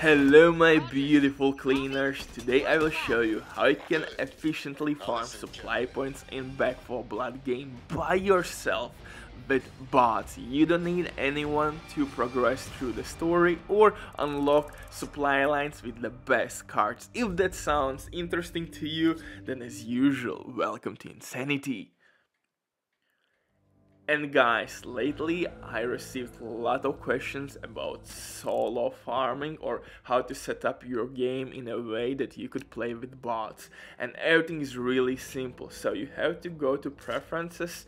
Hello my beautiful cleaners, today I will show you how you can efficiently farm supply points in Back 4 Blood game by yourself with bots. You don't need anyone to progress through the story or unlock supply lines with the best cards. If that sounds interesting to you, then as usual, welcome to Insanity. And guys, lately I received a lot of questions about solo farming or how to set up your game in a way that you could play with bots. And everything is really simple. So you have to go to preferences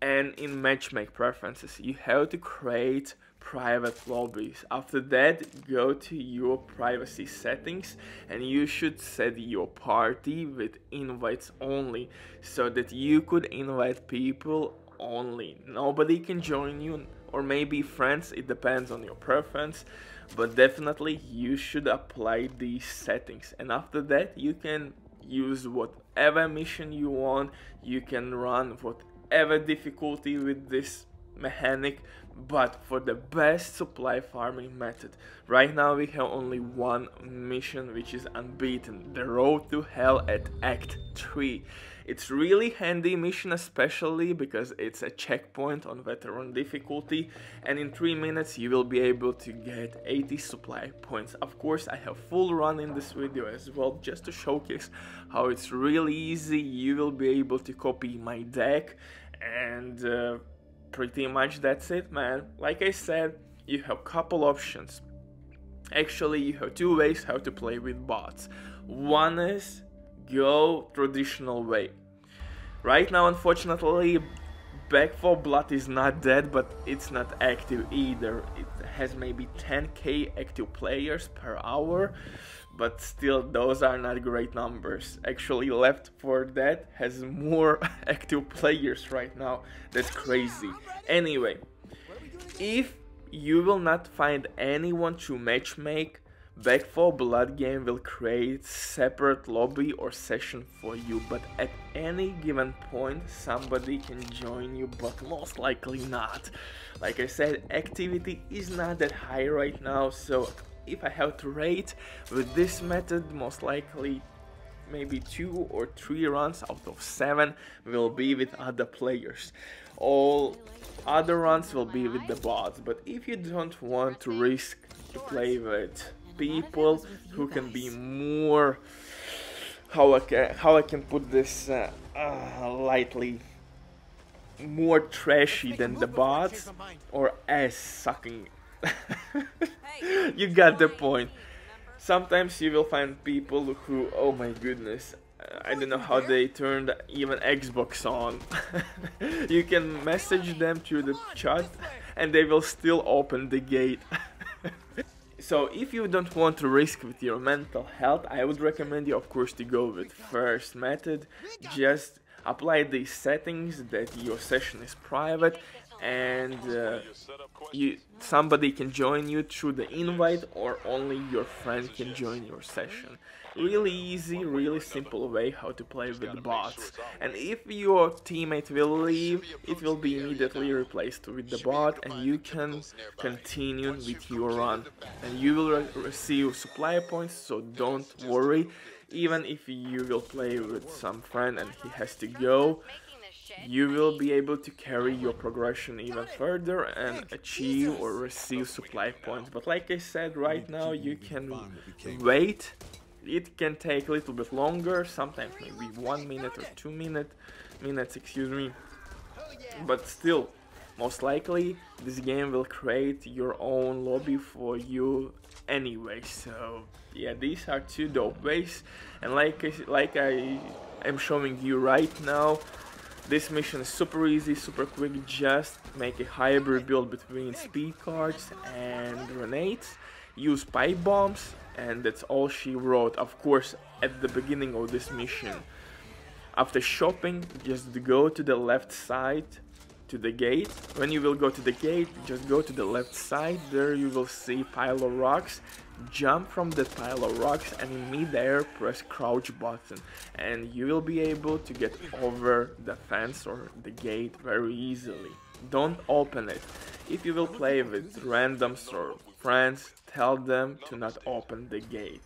and in matchmake preferences you have to create private lobbies. After that, go to your privacy settings and you should set your party with invites only so that you could invite people only. Nobody can join you or maybe friends, it depends on your preference, but definitely you should apply these settings. And after that, you can use whatever mission you want, you can run whatever difficulty with this mechanic but for the best supply farming method. Right now we have only one mission which is unbeaten, the road to hell at act 3. It's really handy mission especially because it's a checkpoint on veteran difficulty and in 3 minutes you will be able to get 80 supply points. Of course I have full run in this video as well just to showcase how it's really easy. You will be able to copy my deck and uh, pretty much that's it man like i said you have couple options actually you have two ways how to play with bots one is go traditional way right now unfortunately back 4 blood is not dead but it's not active either it has maybe 10k active players per hour but still those are not great numbers. Actually Left 4 Dead has more active players right now, that's crazy. Anyway, if you will not find anyone to matchmake, Back 4 Blood game will create separate lobby or session for you, but at any given point somebody can join you, but most likely not. Like I said, activity is not that high right now, so if I have to rate with this method most likely maybe two or three runs out of seven will be with other players all other runs will be with the bots but if you don't want to risk to play with people who can be more how I can, how I can put this uh, uh, lightly more trashy than the bots or ass sucking. You got the point. Sometimes you will find people who, oh my goodness, I don't know how they turned even Xbox on. you can message them through the chat and they will still open the gate. so if you don't want to risk with your mental health, I would recommend you of course to go with first method. Just apply these settings that your session is private and uh, you somebody can join you through the invite or only your friend can join your session. Really easy really simple way how to play with bots. and if your teammate will leave it will be immediately replaced with the bot and you can continue with your run. and you will re receive supply points so don't worry. even if you will play with some friend and he has to go you will be able to carry your progression even further and achieve or receive supply points. But like I said, right now you can wait. It can take a little bit longer, sometimes maybe one minute or two minute, minutes, excuse me. But still, most likely this game will create your own lobby for you anyway. So yeah, these are two dope ways. And like I, like I am showing you right now, this mission is super easy, super quick, just make a hybrid build between speed cards and grenades, use pipe bombs, and that's all she wrote, of course, at the beginning of this mission. After shopping, just go to the left side to the gate. When you will go to the gate, just go to the left side, there you will see pile of rocks jump from the pile of rocks and in midair press crouch button and you will be able to get over the fence or the gate very easily. Don't open it. If you will play with randoms or friends, tell them to not open the gate.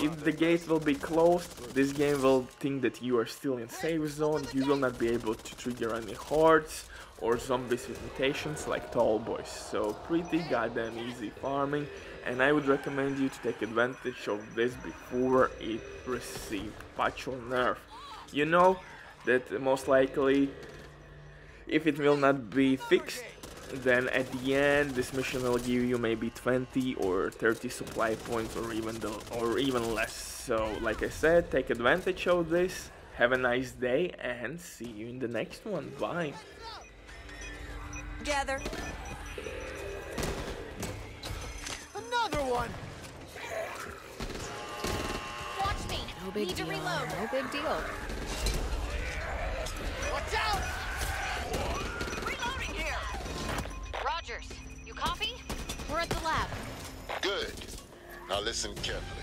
If the gate will be closed, this game will think that you are still in safe zone, you will not be able to trigger any hordes or zombies with mutations like tall boys. So pretty goddamn easy farming and I would recommend you to take advantage of this before it receives patch or nerf. You know that most likely if it will not be fixed then at the end this mission will give you maybe 20 or 30 supply points or even the, or even less. So like I said take advantage of this. Have a nice day and see you in the next one. Bye. Gather. Another one! Watch me. No big Need deal. to reload. no big deal Now listen carefully.